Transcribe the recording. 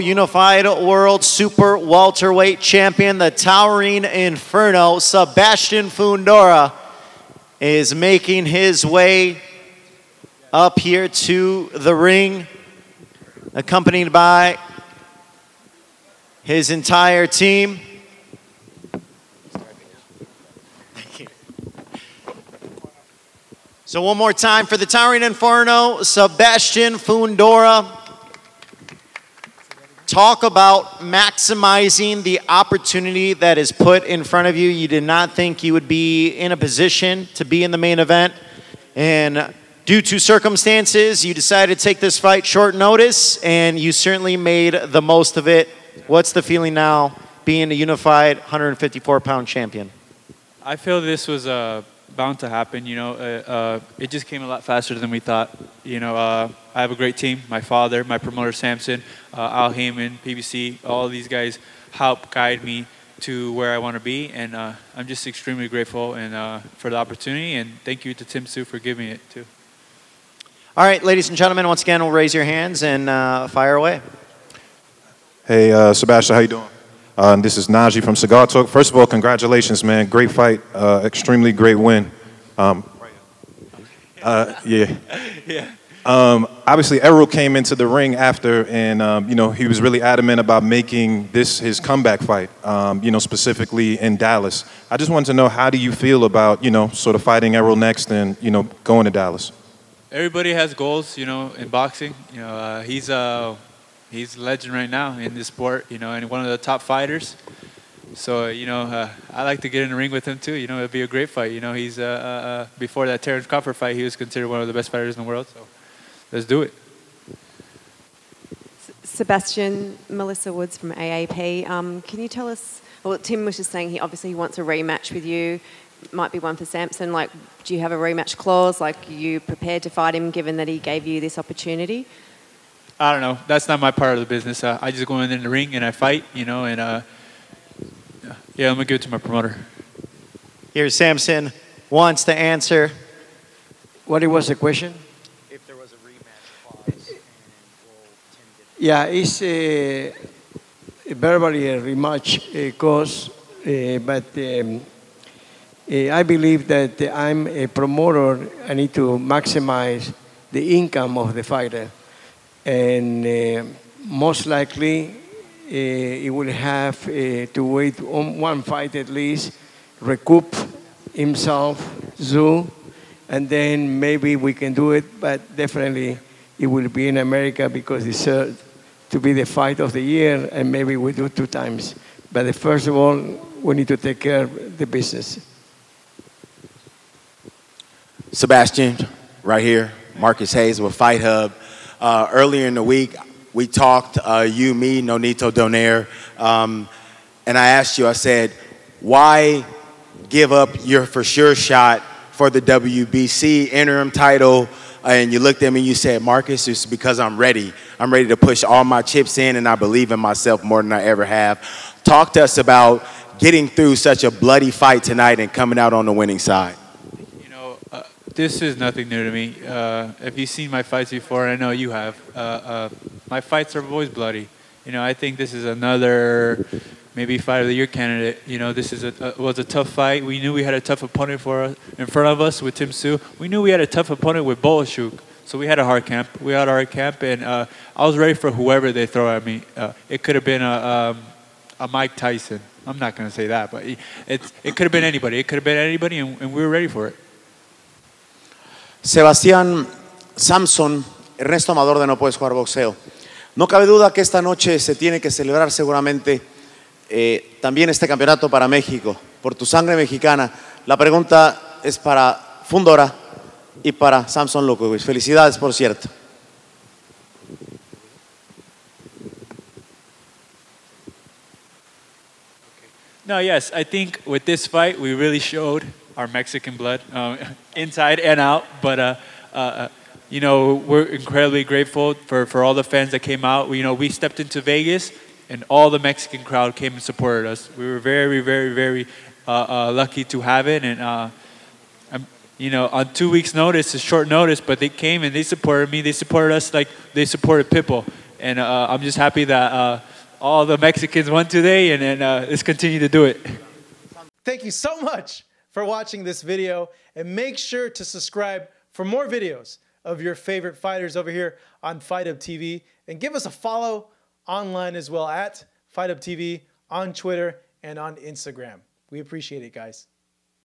Unified World Super Welterweight Champion, the Towering Inferno, Sebastian Fundora, is making his way up here to the ring, accompanied by his entire team. So one more time for the Towering Inferno, Sebastian Fundora. Talk about maximizing the opportunity that is put in front of you. You did not think you would be in a position to be in the main event. And due to circumstances, you decided to take this fight short notice, and you certainly made the most of it. What's the feeling now being a unified 154 pound champion? I feel this was uh, bound to happen. You know, uh, uh, it just came a lot faster than we thought. You know, uh, I have a great team. My father, my promoter Sampson, uh, Al Haymon, PBC, all these guys help guide me to where I want to be, and uh, I'm just extremely grateful and uh, for the opportunity. And thank you to Tim Tszyu for giving it too. All right, ladies and gentlemen, once again, we'll raise your hands and uh, fire away. Hey, uh, Sebastian, how you doing? Uh, this is Najee from Cigar Talk. First of all, congratulations, man. Great fight, uh, extremely great win. Um, uh, yeah. yeah. Um, obviously, Errol came into the ring after, and um, you know he was really adamant about making this his comeback fight. Um, you know, specifically in Dallas. I just wanted to know how do you feel about you know sort of fighting Errol next, and you know going to Dallas. Everybody has goals, you know, in boxing. You know, uh, he's uh, he's a legend right now in this sport, you know, and one of the top fighters. So, you know, uh, I like to get in the ring with him too. You know, it'd be a great fight. You know, he's, uh, uh, uh before that Terrence Crawford fight, he was considered one of the best fighters in the world. So let's do it. Sebastian, Melissa Woods from AAP. Um, can you tell us, well, Tim was just saying he obviously wants a rematch with you. Might be one for Sampson. Like, do you have a rematch clause? Like, you prepared to fight him given that he gave you this opportunity? I don't know. That's not my part of the business. Uh, I just go in the ring and I fight, you know, and uh, yeah, I'm gonna give it to my promoter. Here, Sampson wants to answer. What was the question? If there was a rematch clause. Yeah, it's a, a verbally a rematch uh, cause, uh, but um, uh, I believe that I'm a promoter. I need to maximize the income of the fighter and uh, most likely uh, he will have uh, to wait on one fight at least, recoup himself, Tszyu, and then maybe we can do it, but definitely it will be in America because it's uh, to be the fight of the year, and maybe we do two times. But first of all, we need to take care of the business. Sebastian, right here, Marcos Hayes with Fight Hub. Uh, earlier in the week, we talked, uh, you, me, Nonito Donaire, um, and I asked you, I said, why give up your for sure shot for the WBC interim title? and you looked at me and you said, Marcos, it's because I'm ready. I'm ready to push all my chips in and I believe in myself more than I ever have. Talk to us about getting through such a bloody fight tonight and coming out on the winning side this is nothing new to me. Uh, if you've seen my fights before, I know you have. Uh, uh, my fights are always bloody. You know, I think this is another maybe fight of the year candidate. You know, this is a, was a tough fight. We knew we had a tough opponent for us, in front of us with Tim Tszyu. We knew we had a tough opponent with Bohachuk. So we had a hard camp. We had a hard camp, and uh, I was ready for whoever they throw at me. Uh, it could have been a, um, a Mike Tyson. I'm not going to say that, but it, it could have been anybody. It could have been anybody, and, and we were ready for it. Sebastián Samson, Ernesto Amador de No Puedes Jugar Boxeo. No cabe duda que esta noche se tiene que celebrar seguramente eh, también este campeonato para México, por tu sangre mexicana. La pregunta es para Fundora y para Samson Lukowicz. Felicidades, por cierto. No, yes, I think with this fight we really showed our Mexican blood, um, inside and out. But uh, uh, uh, you know, we're incredibly grateful for, for all the fans that came out. We, you know, we stepped into Vegas, and all the Mexican crowd came and supported us. We were very, very, very uh, uh, lucky to have it, and uh, you know, on two weeks' notice, a short notice, but they came and they supported me. They supported us like they supported Pitbull. and uh, I'm just happy that uh, all the Mexicans won today, and then uh, let's continue to do it. Thank you so much for watching this video, and make sure to subscribe for more videos of your favorite fighters over here on Fight Hub TV, and give us a follow online as well at Fight Hub TV on Twitter and on Instagram. We appreciate it, guys.